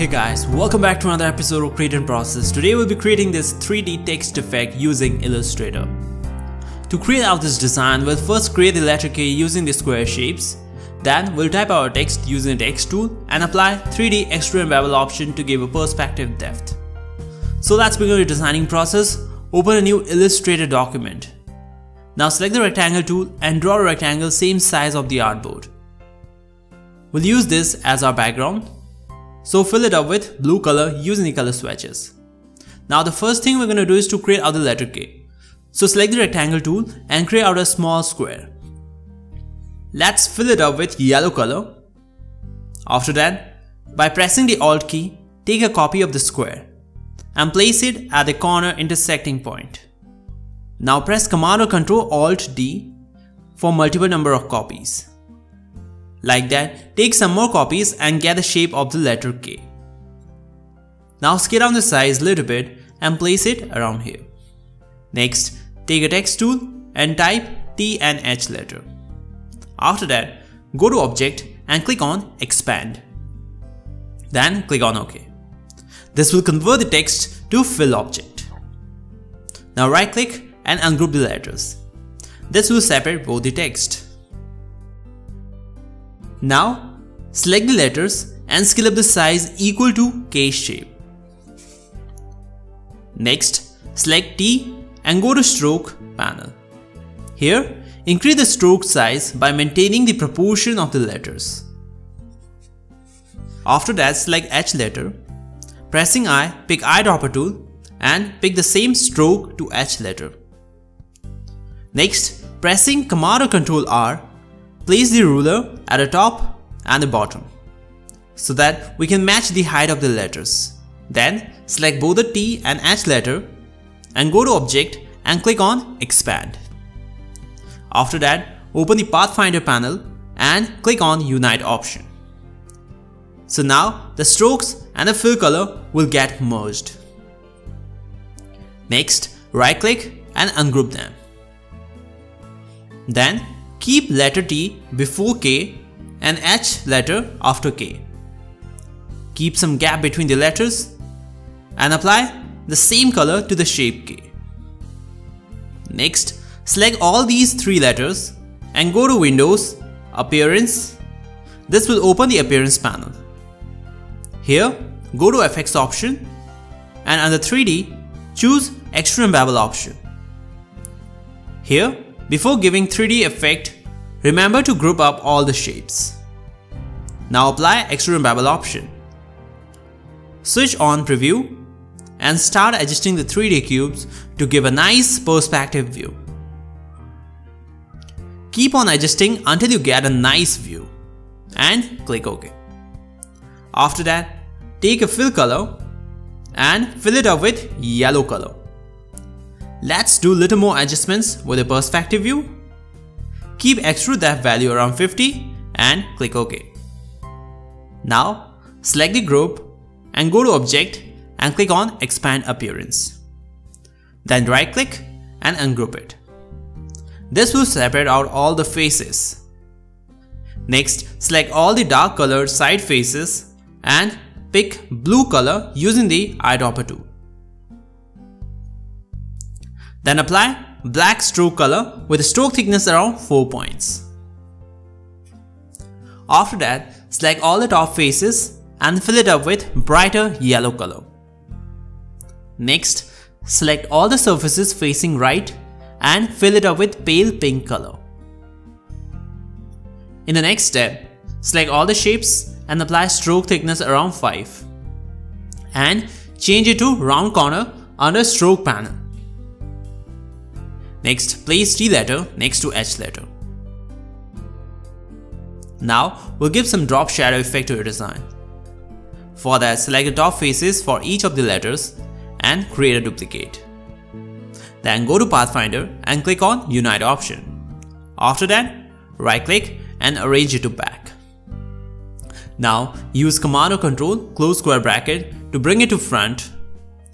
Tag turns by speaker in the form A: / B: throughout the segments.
A: Hey guys, welcome back to another episode of Create and Process. Today we'll be creating this 3D text effect using Illustrator. To create out this design, we'll first create the letter K using the square shapes. Then we'll type our text using the text tool and apply 3D extrude and bevel option to give a perspective depth. So let's begin the designing process. Open a new Illustrator document. Now select the rectangle tool and draw a rectangle same size of the artboard. We'll use this as our background. So fill it up with blue color using the color swatches. Now the first thing we're going to do is to create out the letter K. So select the rectangle tool and create out a small square. Let's fill it up with yellow color. After that, by pressing the Alt key, take a copy of the square and place it at the corner intersecting point. Now press Command or Control Alt D for multiple number of copies. Like that, take some more copies and get the shape of the letter K. Now scale down the size a little bit and place it around here. Next, take a text tool and type T and H letter. After that, go to Object and click on Expand. Then click on OK. This will convert the text to fill object. Now right click and ungroup the letters. This will separate both the text. Now, select the letters and scale up the size equal to K shape. Next, select T and go to Stroke panel. Here, increase the stroke size by maintaining the proportion of the letters. After that, select H letter. Pressing I, pick eyedropper tool and pick the same stroke to H letter. Next, pressing Command or Control R, place the ruler at the top and the bottom so that we can match the height of the letters. Then select both the T and H letter and go to Object and click on Expand. After that, open the Pathfinder panel and click on Unite option. So now the strokes and the fill color will get merged. Next, right click and ungroup them. Then keep letter T before K and H letter after K. Keep some gap between the letters and apply the same color to the shape K. Next, select all these three letters and go to Windows, Appearance. This will open the Appearance panel. Here, go to FX option and under 3D, choose Extrude and Bevel option. Here, before giving 3D effect, remember to group up all the shapes. Now apply Extrude Bevel option. Switch on Preview and start adjusting the 3D cubes to give a nice perspective view. Keep on adjusting until you get a nice view and click OK. After that, take a fill color and fill it up with yellow color. Let's do little more adjustments with a perspective view. Keep extrude depth value around 50 and click OK. Now, select the group and go to Object and click on Expand Appearance. Then right click and ungroup it. This will separate out all the faces. Next, select all the dark colored side faces and pick blue color using the eyedropper tool. Then apply black stroke color with a stroke thickness around 4 points. After that, select all the top faces and fill it up with brighter yellow color. Next, select all the surfaces facing right and fill it up with pale pink color. In the next step, select all the shapes and apply stroke thickness around 5 and change it to round corner under stroke panel. Next, place T letter next to H letter. Now, we'll give some drop shadow effect to your design. For that, select the top faces for each of the letters and create a duplicate. Then go to Pathfinder and click on Unite option. After that, right click and arrange it to back. Now use Command or Control close square bracket to bring it to front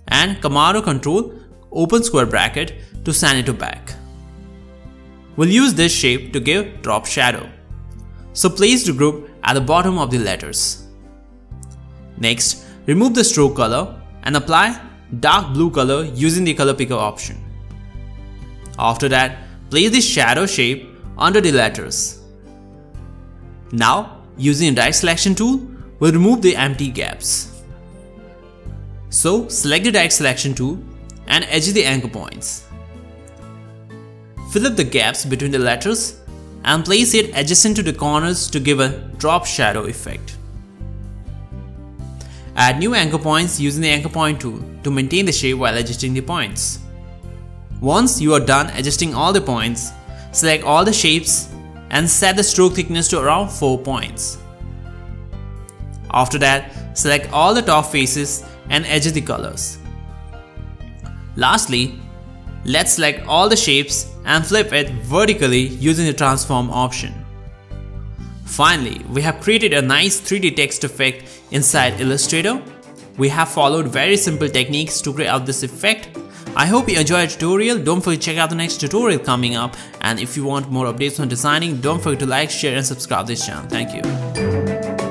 A: and Command or Control open square bracket to send it back. We'll use this shape to give drop shadow. So place the group at the bottom of the letters. Next, remove the stroke color and apply dark blue color using the color picker option. After that, place the shadow shape under the letters. Now, using a direct selection tool, we'll remove the empty gaps. So, select the direct selection tool and edge the anchor points. Fill up the gaps between the letters and place it adjacent to the corners to give a drop shadow effect. Add new anchor points using the anchor point tool to maintain the shape while adjusting the points. Once you are done adjusting all the points, select all the shapes and set the stroke thickness to around 4 points. After that, select all the top faces and edge the colors. Lastly, let's select all the shapes and flip it vertically using the transform option. Finally, we have created a nice 3D text effect inside Illustrator. We have followed very simple techniques to create out this effect. I hope you enjoyed the tutorial. Don't forget to check out the next tutorial coming up. And if you want more updates on designing, don't forget to like, share and subscribe this channel. Thank you.